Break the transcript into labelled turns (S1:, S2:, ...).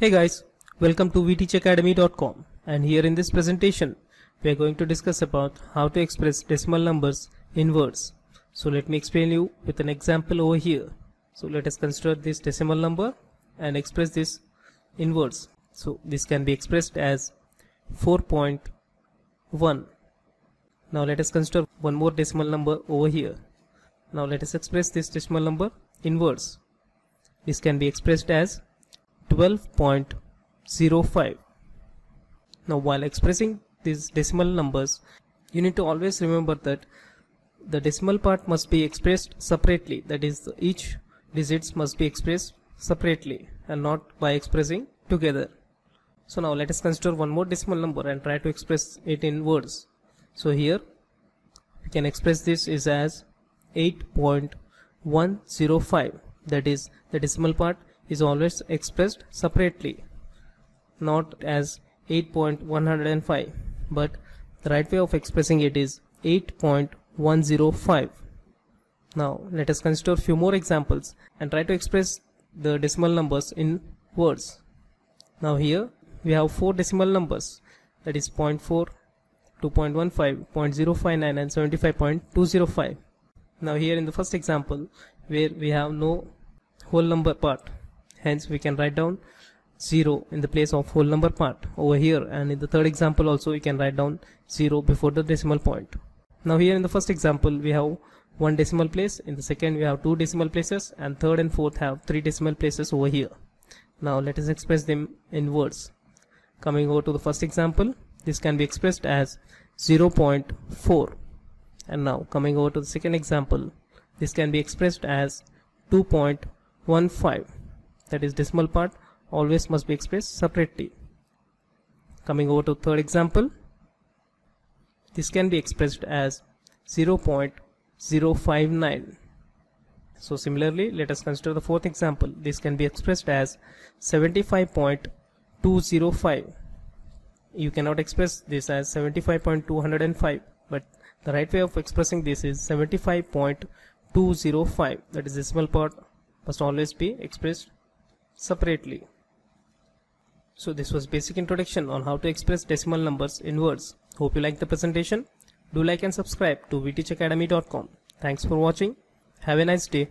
S1: Hey guys, welcome to weteachacademy.com and here in this presentation we are going to discuss about how to express decimal numbers in words. So let me explain you with an example over here. So let us consider this decimal number and express this in words. So this can be expressed as 4.1. Now let us consider one more decimal number over here. Now let us express this decimal number in words. This can be expressed as 12.05. Now while expressing these decimal numbers, you need to always remember that the decimal part must be expressed separately. That is, each digits must be expressed separately and not by expressing together. So now let us consider one more decimal number and try to express it in words. So here we can express this is as 8.105 that is the decimal part is always expressed separately not as 8.105 but the right way of expressing it is 8.105 now let us consider few more examples and try to express the decimal numbers in words. Now here we have four decimal numbers that is 0.4 2.15 0.059 and 75.205 now here in the first example where we have no whole number part hence we can write down 0 in the place of whole number part over here. And in the third example also we can write down 0 before the decimal point. Now here in the first example we have one decimal place. In the second we have two decimal places. And third and fourth have three decimal places over here. Now let us express them in words. Coming over to the first example this can be expressed as 0.4 and now coming over to the second example this can be expressed as 2.15 that is decimal part always must be expressed separately. Coming over to third example this can be expressed as 0.059 so similarly let us consider the fourth example. This can be expressed as 75.205 you cannot express this as 75.205 but the right way of expressing this is 75.205 that is decimal part must always be expressed separately. So this was basic introduction on how to express decimal numbers in words. Hope you like the presentation. Do like and subscribe to weteachacademy.com thanks for watching. Have a nice day